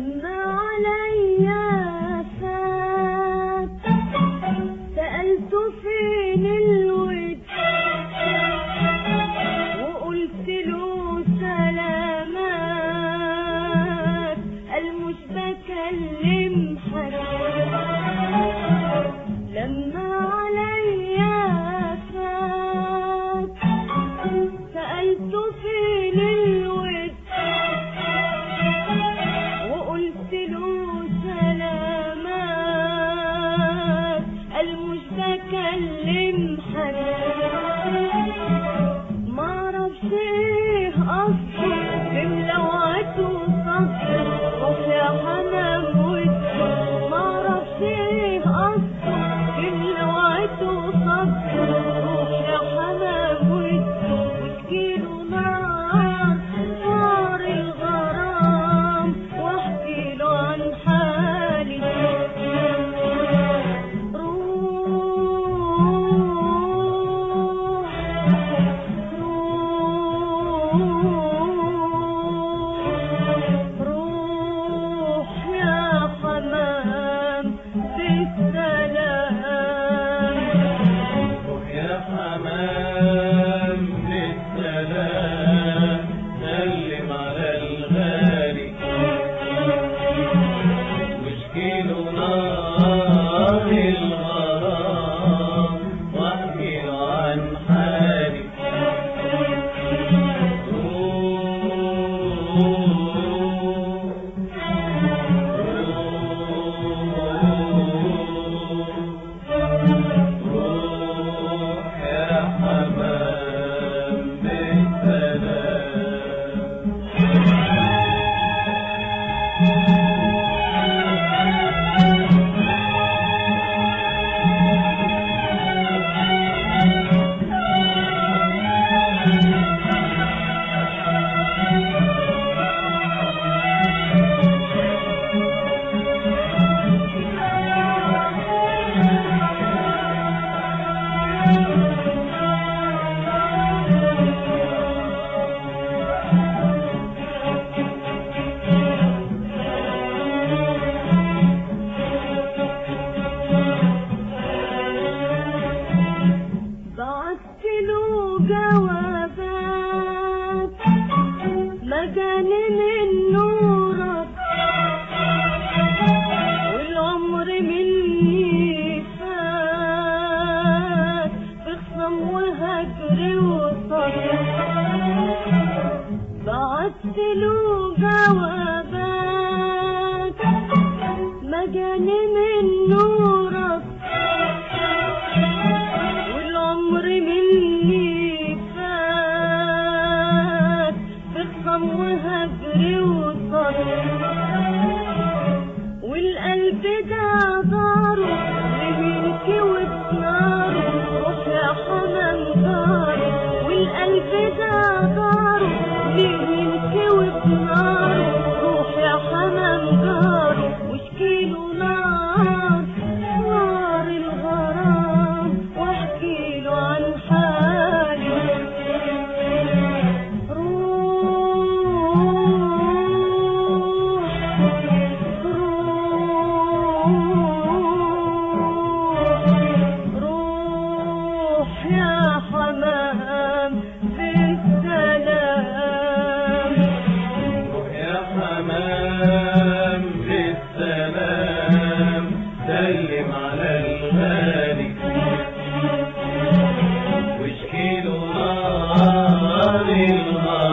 and وابتلوا جوابات مجال من نورك. والعمر مني فات. في الصم وهجري وصلي والقلب ده داره لبنتي روح يا حمام داره والقلب ده داره بالغالب